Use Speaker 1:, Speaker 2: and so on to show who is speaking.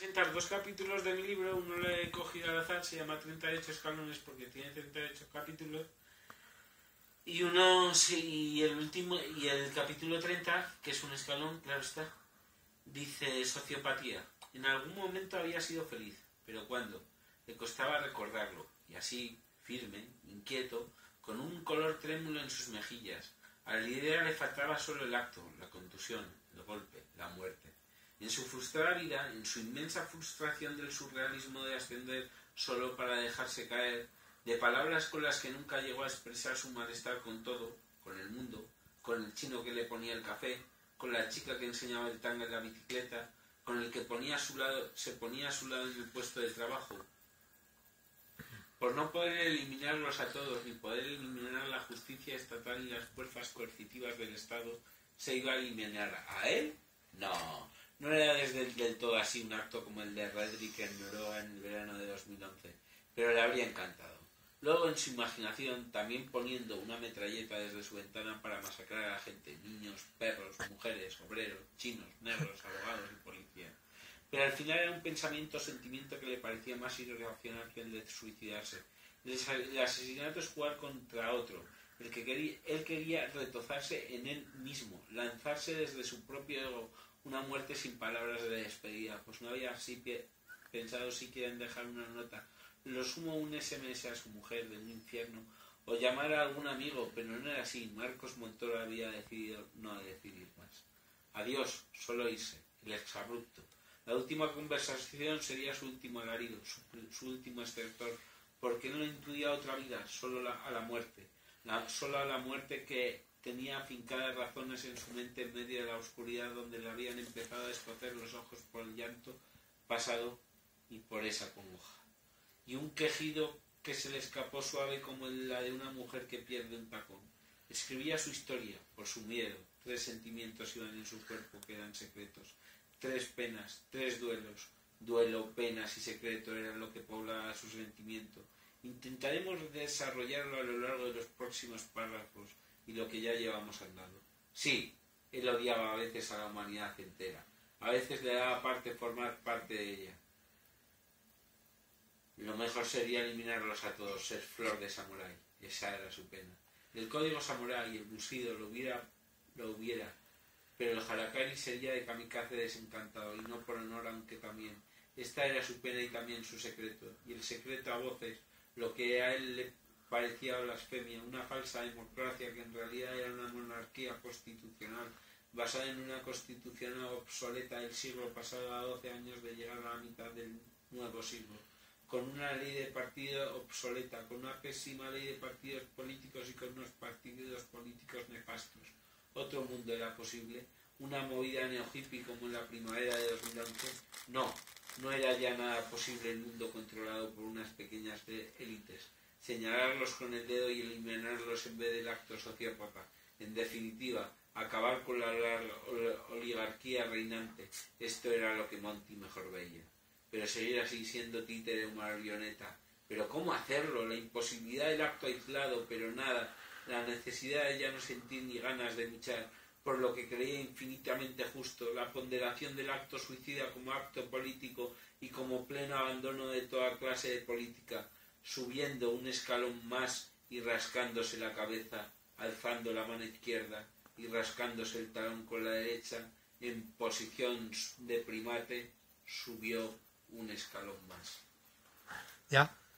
Speaker 1: presentar dos capítulos de mi libro, uno lo he cogido al azar, se llama 38 escalones porque tiene 38 capítulos. Y uno, y el último, y el capítulo 30, que es un escalón, claro está, dice sociopatía. En algún momento había sido feliz, pero ¿cuándo? Le costaba recordarlo, y así, firme, inquieto, con un color trémulo en sus mejillas. A la idea le faltaba solo el acto, la contusión, el golpe, la muerte. En su frustrada vida, en su inmensa frustración del surrealismo de ascender solo para dejarse caer, de palabras con las que nunca llegó a expresar su malestar con todo, con el mundo, con el chino que le ponía el café, con la chica que enseñaba el tanga en la bicicleta, con el que ponía a su lado, se ponía a su lado en el puesto de trabajo. Por no poder eliminarlos a todos, ni poder eliminar la justicia estatal y las fuerzas coercitivas del Estado, ¿se iba a eliminar a él? No, no era desde del todo así un acto como el de Redrick en Noruega en el verano de 2011, pero le habría encantado. Luego, en su imaginación, también poniendo una metralleta desde su ventana para masacrar a la gente, niños, perros, mujeres, obreros, chinos, negros, abogados y policía. Pero al final era un pensamiento o sentimiento que le parecía más irracional que el de suicidarse. El asesinato es jugar contra otro. El que él quería retozarse en él mismo, lanzarse desde su propio una muerte sin palabras de despedida, pues no había así pensado siquiera en dejar una nota lo sumo un SMS a su mujer de un infierno o llamar a algún amigo, pero no era así. Marcos Montoro había decidido no decidir más. Adiós, solo irse, el exabrupto. La última conversación sería su último alarido, su, último estertor, porque no le intuía otra vida, solo a la muerte, la, solo a la muerte que tenía afincadas razones en su mente en medio de la oscuridad donde le habían empezado a escocer los ojos por el llanto pasado y por esa congoja y un quejido que se le escapó suave como la de una mujer que pierde un tacón. Escribía su historia por su miedo. Tres sentimientos iban en su cuerpo que eran secretos. Tres penas, tres duelos. Duelo, penas y secreto eran lo que poblaba su sentimiento. Intentaremos desarrollarlo a lo largo de los próximos párrafos y lo que ya llevamos andando. Sí, él odiaba a veces a la humanidad entera. A veces le daba parte formar parte de ella. Lo mejor sería eliminarlos a todos, ser flor de samurái. Esa era su pena. El código samurái el busido lo hubiera, lo hubiera, pero el harakari sería de kamikaze desencantado, y no por honor aunque también. Esta era su pena y también su secreto, y el secreto a voces, lo que a él le parecía blasfemia, una falsa democracia que en realidad era una monarquía constitucional, basada en una constitución obsoleta del siglo pasado a doce años de llegar a la mitad del nuevo siglo con una ley de partido obsoleta, con una pésima ley de partidos políticos y con unos partidos políticos nefastos. Otro mundo era posible, una movida neo-hippie como en la primavera de 2011. No, no era ya nada posible el mundo controlado por unas pequeñas. Señalarlos con el dedo y eliminarlos en vez del acto sociópata. En definitiva, acabar con la oligarquía reinante. Esto era lo que Monty mejor veía pero seguir así siendo títere o marioneta. Pero ¿cómo hacerlo? La imposibilidad del acto aislado, pero nada, la necesidad de ya no sentir ni ganas de luchar por lo que creía infinitamente justo, la ponderación del acto suicida como acto político y como pleno abandono de toda clase de política, subiendo un escalón más y rascándose la cabeza, alzando la mano izquierda y rascándose el talón con la derecha, en posición de primate, subió un escalón más.
Speaker 2: Ya,